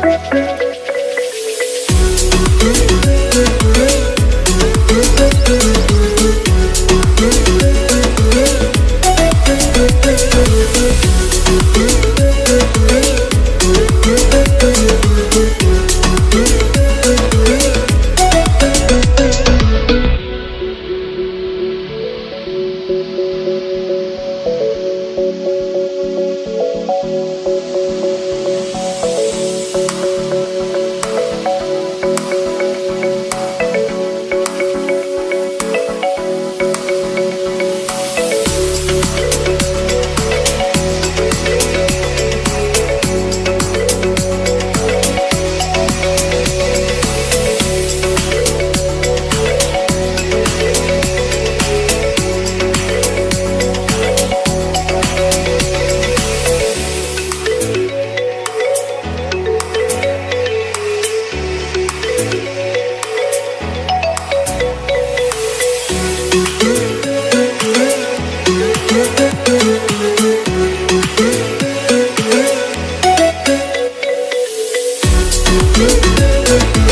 Thank you Thank